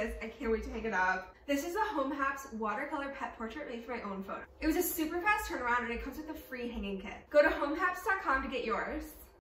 this. I can't wait to hang it up. This is a HomeHaps watercolor pet portrait made for my own photo. It was a super fast turnaround and it comes with a free hanging kit. Go to homehaps.com to get yours.